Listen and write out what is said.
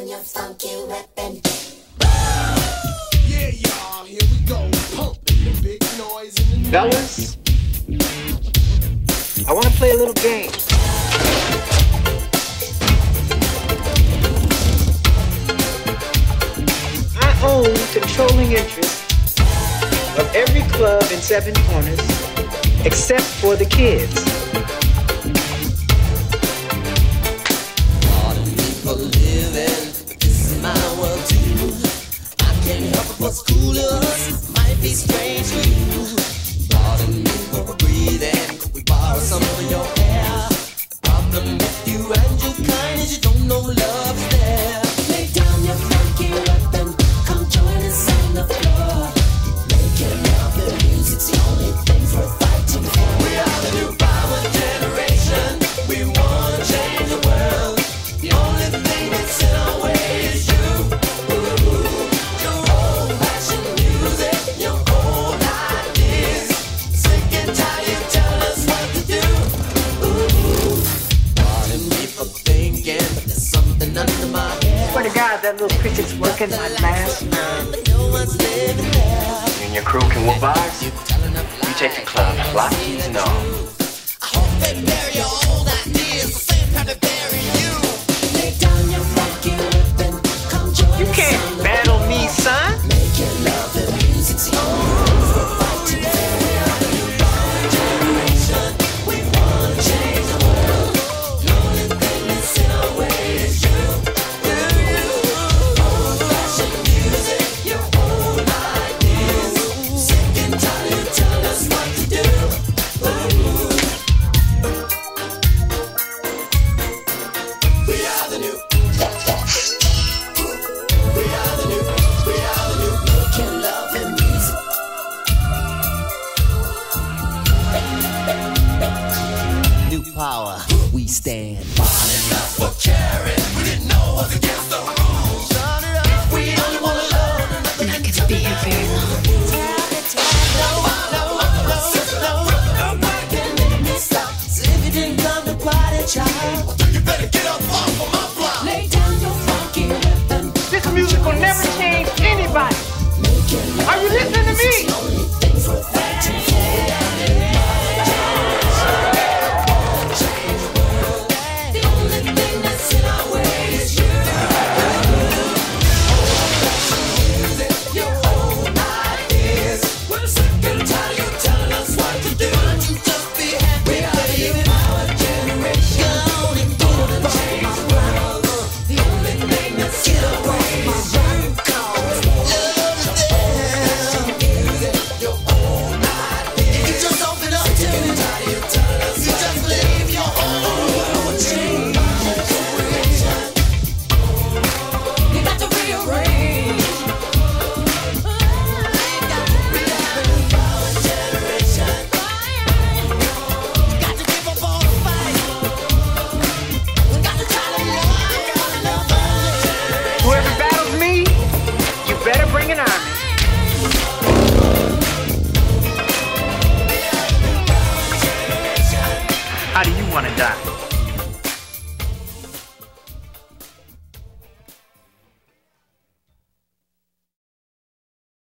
down your funky weapon. Yeah, y'all, here we go. Pumping the big noise in the Fellas, I want to play a little game. I own controlling interest of every club in Seven Corners except for the kids. Cool us might be strange you. Breathing. We borrow some of your air? The problem with you and your kind is you don't know love God, that little creature's working my last nerve. But no one's living there. You and your crew can whoop ours. You telling a You take the club, lock keys and all. Power, we stand. I'm not going to be here very long. Lay down your funky weapon. This music will never change die?